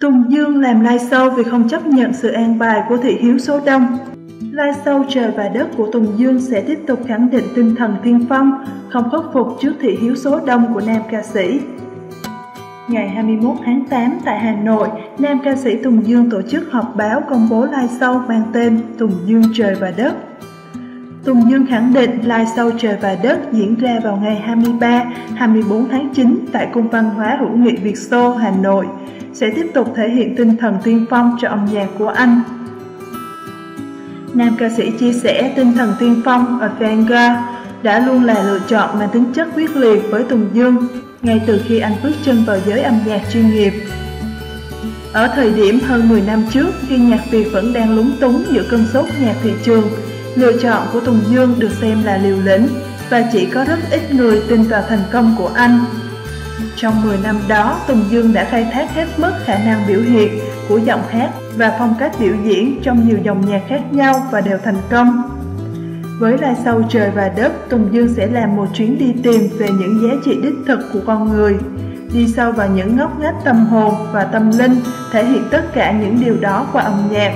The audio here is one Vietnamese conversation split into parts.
Tùng Dương làm live show vì không chấp nhận sự an bài của thị hiếu số đông. Live show Trời và Đất của Tùng Dương sẽ tiếp tục khẳng định tinh thần tiên phong, không khuất phục trước thị hiếu số đông của nam ca sĩ. Ngày 21 tháng 8 tại Hà Nội, nam ca sĩ Tùng Dương tổ chức họp báo công bố live show mang tên Tùng Dương Trời và Đất. Tùng Dương khẳng định live show Trời và Đất diễn ra vào ngày 23-24 tháng 9 tại Cung văn hóa hữu nghị Việt Xô, Hà Nội, sẽ tiếp tục thể hiện tinh thần tiên phong cho âm nhạc của anh. Nam ca sĩ chia sẻ tinh thần tiên phong ở Vanguard đã luôn là lựa chọn mang tính chất quyết liệt với Tùng Dương ngay từ khi anh bước chân vào giới âm nhạc chuyên nghiệp. Ở thời điểm hơn 10 năm trước, khi nhạc Việt vẫn đang lúng túng giữa cơn sốt nhạc thị trường, lựa chọn của Tùng Dương được xem là liều lĩnh và chỉ có rất ít người tin vào thành công của anh. Trong 10 năm đó, Tùng Dương đã khai thác hết mức khả năng biểu hiện của giọng hát và phong cách biểu diễn trong nhiều dòng nhạc khác nhau và đều thành công. Với lai sâu Trời và Đất, Tùng Dương sẽ làm một chuyến đi tìm về những giá trị đích thực của con người, đi sâu vào những ngóc ngách tâm hồn và tâm linh, thể hiện tất cả những điều đó qua âm nhạc.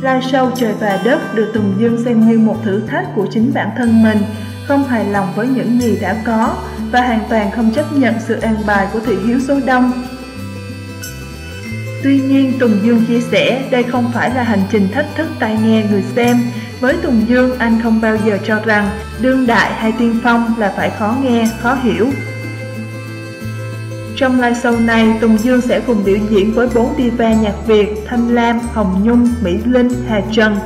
Lai sâu Trời và Đất được Tùng Dương xem như một thử thách của chính bản thân mình, không hài lòng với những gì đã có và hoàn toàn không chấp nhận sự an bài của thị hiếu số đông. Tuy nhiên, Tùng Dương chia sẻ đây không phải là hành trình thách thức tai nghe người xem. Với Tùng Dương, anh không bao giờ cho rằng đương đại hay tiên phong là phải khó nghe, khó hiểu. Trong live show này, Tùng Dương sẽ cùng biểu diễn với bốn diva nhạc Việt Thanh Lam, Hồng Nhung, Mỹ Linh, Hà Trần.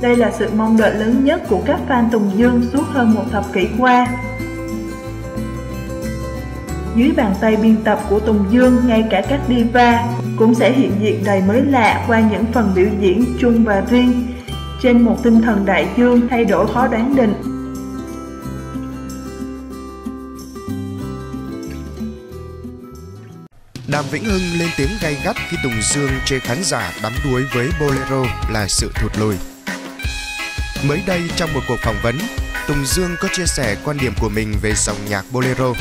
Đây là sự mong đợi lớn nhất của các fan Tùng Dương suốt hơn một thập kỷ qua. Dưới bàn tay biên tập của Tùng Dương, ngay cả các diva cũng sẽ hiện diện đầy mới lạ qua những phần biểu diễn chung và riêng trên một tinh thần đại dương thay đổi khó đoán định. Đàm Vĩnh Hưng lên tiếng gay gắt khi Tùng Dương chê khán giả đắm đuối với Bolero là sự thụt lùi. Mới đây trong một cuộc phỏng vấn, Tùng Dương có chia sẻ quan điểm của mình về dòng nhạc Bolero.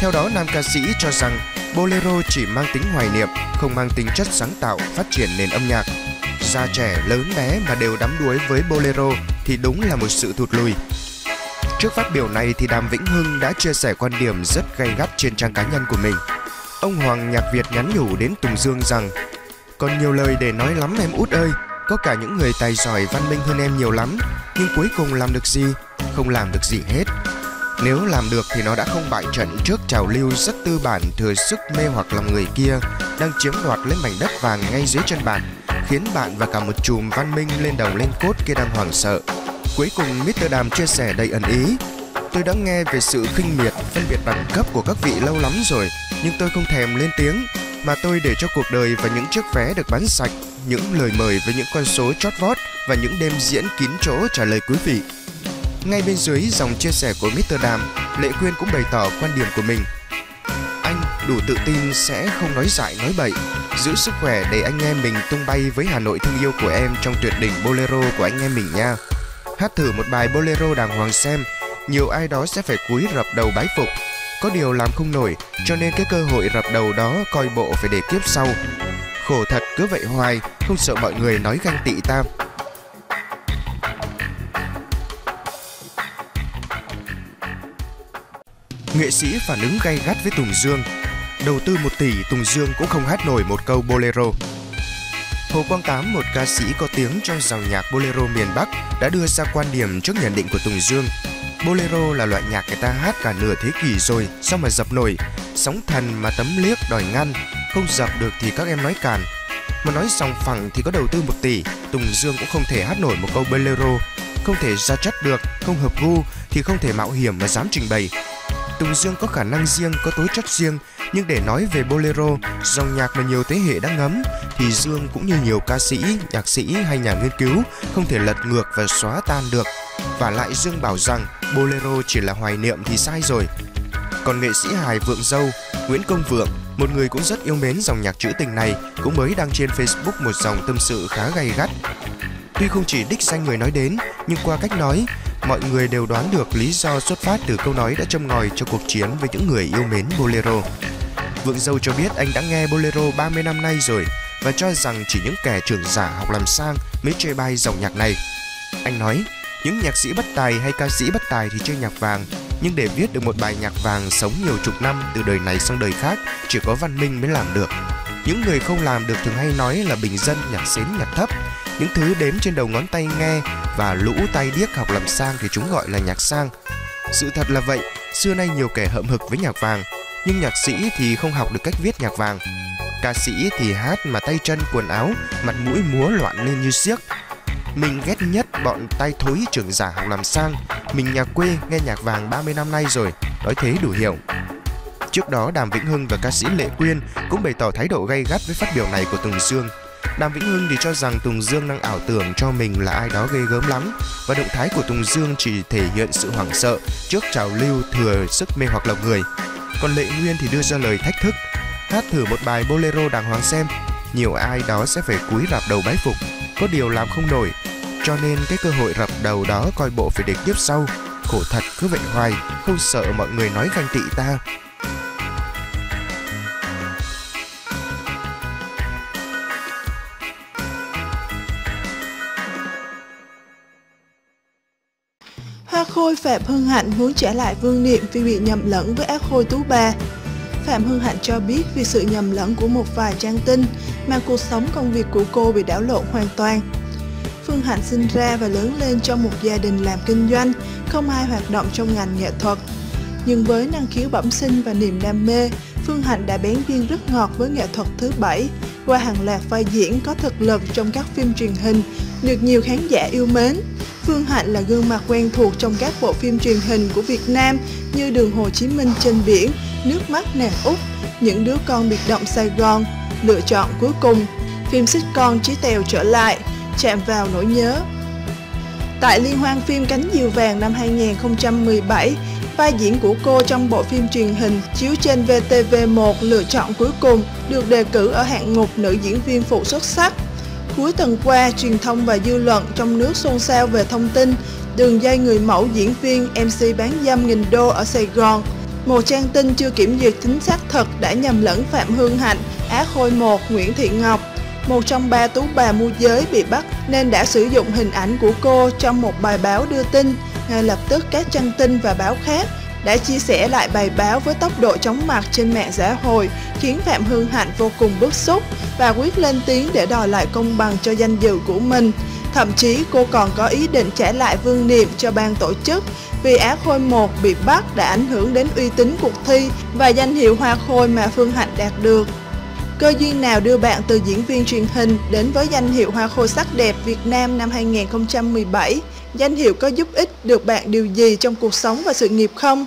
Theo đó, nam ca sĩ cho rằng Bolero chỉ mang tính hoài niệm, không mang tính chất sáng tạo, phát triển nền âm nhạc. Già trẻ, lớn bé mà đều đắm đuối với Bolero thì đúng là một sự thụt lùi. Trước phát biểu này thì Đàm Vĩnh Hưng đã chia sẻ quan điểm rất gay gắt trên trang cá nhân của mình. Ông Hoàng Nhạc Việt nhắn nhủ đến Tùng Dương rằng Còn nhiều lời để nói lắm em út ơi Có cả những người tài giỏi văn minh hơn em nhiều lắm Nhưng cuối cùng làm được gì? Không làm được gì hết nếu làm được thì nó đã không bại trận trước trào lưu rất tư bản thừa sức mê hoặc lòng người kia đang chiếm đoạt lấy mảnh đất vàng ngay dưới chân bạn, khiến bạn và cả một chùm văn minh lên đầu lên cốt kia đang hoảng sợ. Cuối cùng Mr. Đàm chia sẻ đầy ẩn ý. Tôi đã nghe về sự khinh miệt, phân biệt đẳng cấp của các vị lâu lắm rồi, nhưng tôi không thèm lên tiếng, mà tôi để cho cuộc đời và những chiếc vé được bán sạch, những lời mời với những con số chót vót và những đêm diễn kín chỗ trả lời quý vị. Ngay bên dưới dòng chia sẻ của Mr. Đàm, Lệ Quyên cũng bày tỏ quan điểm của mình. Anh đủ tự tin sẽ không nói dại nói bậy, giữ sức khỏe để anh em mình tung bay với Hà Nội thương yêu của em trong tuyệt đỉnh bolero của anh em mình nha. Hát thử một bài bolero đàng hoàng xem, nhiều ai đó sẽ phải cúi rập đầu bái phục. Có điều làm không nổi, cho nên cái cơ hội rập đầu đó coi bộ phải để kiếp sau. Khổ thật cứ vậy hoài, không sợ mọi người nói ganh tị ta. Nghệ sĩ phản ứng gay gắt với Tùng Dương. Đầu tư một tỷ, Tùng Dương cũng không hát nổi một câu bolero. Hồ Quang Tám, một ca sĩ có tiếng trong dòng nhạc bolero miền Bắc, đã đưa ra quan điểm trước nhận định của Tùng Dương. Bolero là loại nhạc người ta hát cả nửa thế kỷ rồi, sao mà dập nổi? Sóng thần mà tấm liếc đòi ngăn, không dập được thì các em nói càn. Mà nói sòng phẳng thì có đầu tư một tỷ, Tùng Dương cũng không thể hát nổi một câu bolero, không thể ra chất được, không hợp gu thì không thể mạo hiểm mà dám trình bày. Tùng Dương có khả năng riêng, có tố chất riêng, nhưng để nói về bolero, dòng nhạc mà nhiều thế hệ đã ngấm, thì Dương cũng như nhiều ca sĩ, nhạc sĩ hay nhà nghiên cứu không thể lật ngược và xóa tan được. Và lại Dương bảo rằng bolero chỉ là hoài niệm thì sai rồi. Còn nghệ sĩ hài Vượng Dâu, Nguyễn Công Vượng, một người cũng rất yêu mến dòng nhạc trữ tình này, cũng mới đăng trên Facebook một dòng tâm sự khá gay gắt. Tuy không chỉ đích danh người nói đến, nhưng qua cách nói, mọi người đều đoán được lý do xuất phát từ câu nói đã châm ngòi cho cuộc chiến với những người yêu mến bolero. Vượng dâu cho biết anh đã nghe bolero 30 năm nay rồi và cho rằng chỉ những kẻ trưởng giả học làm sang mới chơi bay dòng nhạc này. Anh nói, những nhạc sĩ bất tài hay ca sĩ bất tài thì chơi nhạc vàng, nhưng để viết được một bài nhạc vàng sống nhiều chục năm từ đời này sang đời khác, chỉ có văn minh mới làm được. Những người không làm được thường hay nói là bình dân, nhạc xến, nhạc thấp. Những thứ đếm trên đầu ngón tay nghe và lũ tay điếc học làm sang thì chúng gọi là nhạc sang. Sự thật là vậy, xưa nay nhiều kẻ hậm hực với nhạc vàng, nhưng nhạc sĩ thì không học được cách viết nhạc vàng. Ca sĩ thì hát mà tay chân quần áo, mặt mũi múa loạn lên như xiếc. Mình ghét nhất bọn tay thối trưởng giả học làm sang. Mình nhà quê nghe nhạc vàng 30 năm nay rồi, nói thế đủ hiểu. Trước đó, Đàm Vĩnh Hưng và ca sĩ Lệ Quyên cũng bày tỏ thái độ gay gắt với phát biểu này của Tùng Dương. Đàm Vĩnh Hưng thì cho rằng Tùng Dương đang ảo tưởng cho mình là ai đó ghê gớm lắm. Và động thái của Tùng Dương chỉ thể hiện sự hoảng sợ trước trào lưu thừa sức mê hoặc lòng người. Còn Lệ Nguyên thì đưa ra lời thách thức, hát thử một bài bolero đàng hoàng xem. Nhiều ai đó sẽ phải cúi rạp đầu bái phục. Có điều làm không nổi, cho nên cái cơ hội rập đầu đó coi bộ phải để tiếp sau. Khổ thật cứ vậy hoài, không sợ mọi người nói ganh tị ta. Khôi Phạm Hưng Hạnh muốn trả lại vương niệm vì bị nhầm lẫn với ác khôi Tú Ba. Phạm Hưng Hạnh cho biết vì sự nhầm lẫn của một vài trang tin mà cuộc sống công việc của cô bị đảo lộn hoàn toàn. Phương Hạnh sinh ra và lớn lên trong một gia đình làm kinh doanh, không ai hoạt động trong ngành nghệ thuật. Nhưng với năng khiếu bẩm sinh và niềm đam mê, Phương Hạnh đã bén duyên rất ngọt với nghệ thuật thứ bảy qua hàng loạt vai diễn có thực lực trong các phim truyền hình, được nhiều khán giả yêu mến. Phương Hạnh là gương mặt quen thuộc trong các bộ phim truyền hình của Việt Nam như Đường Hồ Chí Minh trên biển, Nước mắt nàng Úc, Những đứa con biệt động Sài Gòn, Lựa chọn cuối cùng, phim xích con Chí Tèo trở lại, Chạm vào nỗi nhớ. Tại Liên hoan phim Cánh Diều Vàng năm 2017, vai diễn của cô trong bộ phim truyền hình chiếu trên VTV1 lựa chọn cuối cùng được đề cử ở hạng mục nữ diễn viên phụ xuất sắc. Cuối tuần qua, truyền thông và dư luận trong nước xôn xao về thông tin đường dây người mẫu diễn viên MC bán dâm nghìn đô ở Sài Gòn. Một trang tin chưa kiểm duyệt chính xác thật đã nhầm lẫn Phạm Hương Hạnh, Á Khôi 1, Nguyễn Thị Ngọc, một trong ba tú bà môi giới bị bắt nên đã sử dụng hình ảnh của cô trong một bài báo đưa tin. Ngay lập tức các trang tin và báo khác đã chia sẻ lại bài báo với tốc độ chóng mặt trên mạng xã hội, khiến Phạm Hương Hạnh vô cùng bức xúc và quyết lên tiếng để đòi lại công bằng cho danh dự của mình. Thậm chí cô còn có ý định trả lại vương niệm cho ban tổ chức vì Á Khôi 1 bị bắt đã ảnh hưởng đến uy tín cuộc thi và danh hiệu Hoa Khôi mà Phương Hạnh đạt được. Cơ duyên nào đưa bạn từ diễn viên truyền hình đến với danh hiệu Hoa Khôi sắc đẹp Việt Nam năm 2017? Danh hiệu có giúp ích được bạn điều gì trong cuộc sống và sự nghiệp không?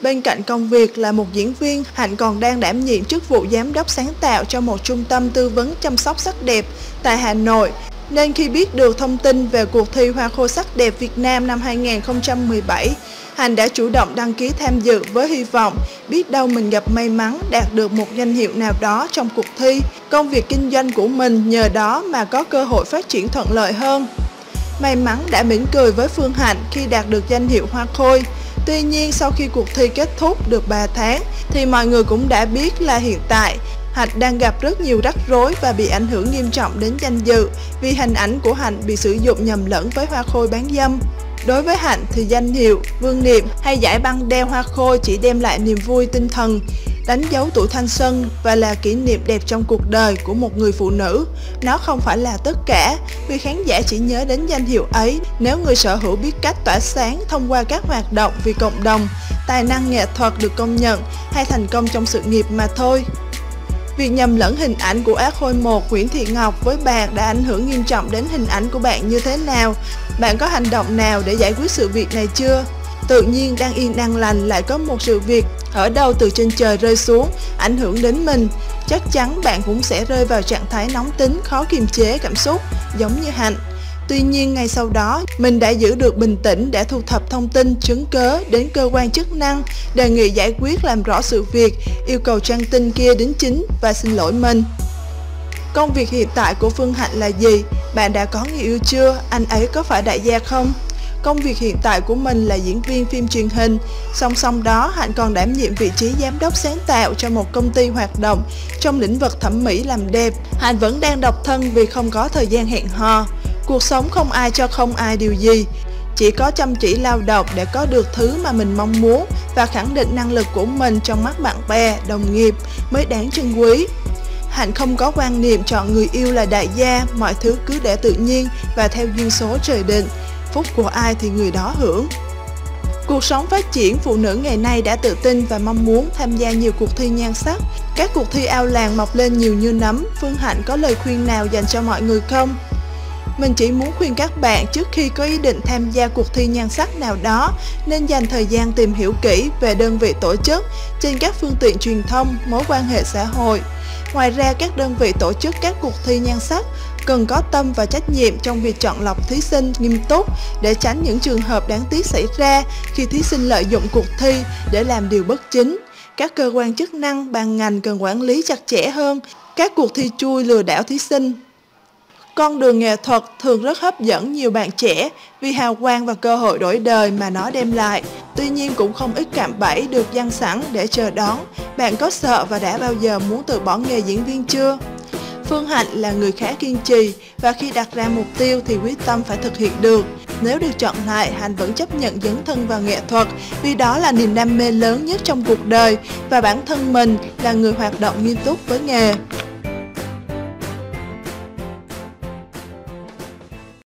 Bên cạnh công việc là một diễn viên, Hạnh còn đang đảm nhiệm chức vụ giám đốc sáng tạo cho một trung tâm tư vấn chăm sóc sắc đẹp tại Hà Nội. Nên khi biết được thông tin về cuộc thi Hoa khôi sắc đẹp Việt Nam năm 2017, hạnh đã chủ động đăng ký tham dự với hy vọng biết đâu mình gặp may mắn đạt được một danh hiệu nào đó trong cuộc thi. Công việc kinh doanh của mình nhờ đó mà có cơ hội phát triển thuận lợi hơn. May mắn đã mỉm cười với Phương Hạnh khi đạt được danh hiệu Hoa Khôi. Tuy nhiên, sau khi cuộc thi kết thúc được 3 tháng, thì mọi người cũng đã biết là hiện tại Hạnh đang gặp rất nhiều rắc rối và bị ảnh hưởng nghiêm trọng đến danh dự vì hình ảnh của Hạnh bị sử dụng nhầm lẫn với hoa khôi bán dâm. Đối với Hạnh thì danh hiệu, vương niệm hay giải băng đeo hoa khôi chỉ đem lại niềm vui tinh thần, đánh dấu tuổi thanh xuân và là kỷ niệm đẹp trong cuộc đời của một người phụ nữ. Nó không phải là tất cả, vì khán giả chỉ nhớ đến danh hiệu ấy nếu người sở hữu biết cách tỏa sáng thông qua các hoạt động vì cộng đồng, tài năng nghệ thuật được công nhận hay thành công trong sự nghiệp mà thôi. Việc nhầm lẫn hình ảnh của ác khôi 1 Nguyễn Thị Ngọc với bạn đã ảnh hưởng nghiêm trọng đến hình ảnh của bạn như thế nào? Bạn có hành động nào để giải quyết sự việc này chưa? Tự nhiên đang yên đang lành lại có một sự việc ở đâu từ trên trời rơi xuống, ảnh hưởng đến mình. Chắc chắn bạn cũng sẽ rơi vào trạng thái nóng tính, khó kiềm chế cảm xúc, giống như Hạnh. Tuy nhiên ngay sau đó, mình đã giữ được bình tĩnh để thu thập thông tin, chứng cớ đến cơ quan chức năng, đề nghị giải quyết làm rõ sự việc, yêu cầu trang tin kia đính chính và xin lỗi mình. Công việc hiện tại của Phương Hạnh là gì? Bạn đã có người yêu chưa? Anh ấy có phải đại gia không? Công việc hiện tại của mình là diễn viên phim truyền hình. Song song đó, Hạnh còn đảm nhiệm vị trí giám đốc sáng tạo cho một công ty hoạt động trong lĩnh vực thẩm mỹ làm đẹp. Hạnh vẫn đang độc thân vì không có thời gian hẹn hò. Cuộc sống không ai cho không ai điều gì. Chỉ có chăm chỉ lao động để có được thứ mà mình mong muốn và khẳng định năng lực của mình trong mắt bạn bè, đồng nghiệp mới đáng trân quý. Hạnh không có quan niệm chọn người yêu là đại gia, mọi thứ cứ để tự nhiên và theo duyên số trời định. Phúc của ai thì người đó hưởng. Cuộc sống phát triển, phụ nữ ngày nay đã tự tin và mong muốn tham gia nhiều cuộc thi nhan sắc. Các cuộc thi ao làng mọc lên nhiều như nấm. Phương Hạnh có lời khuyên nào dành cho mọi người không? Mình chỉ muốn khuyên các bạn trước khi có ý định tham gia cuộc thi nhan sắc nào đó nên dành thời gian tìm hiểu kỹ về đơn vị tổ chức trên các phương tiện truyền thông, mối quan hệ xã hội. Ngoài ra, các đơn vị tổ chức các cuộc thi nhan sắc cần có tâm và trách nhiệm trong việc chọn lọc thí sinh nghiêm túc để tránh những trường hợp đáng tiếc xảy ra khi thí sinh lợi dụng cuộc thi để làm điều bất chính. Các cơ quan chức năng, ban ngành cần quản lý chặt chẽ hơn các cuộc thi chui lừa đảo thí sinh. Con đường nghệ thuật thường rất hấp dẫn nhiều bạn trẻ vì hào quang và cơ hội đổi đời mà nó đem lại. Tuy nhiên cũng không ít cạm bẫy được dăng sẵn để chờ đón. Bạn có sợ và đã bao giờ muốn từ bỏ nghề diễn viên chưa? Phương Hạnh là người khá kiên trì và khi đặt ra mục tiêu thì quyết tâm phải thực hiện được. Nếu được chọn lại, Hạnh vẫn chấp nhận dấn thân vào nghệ thuật vì đó là niềm đam mê lớn nhất trong cuộc đời và bản thân mình là người hoạt động nghiêm túc với nghề.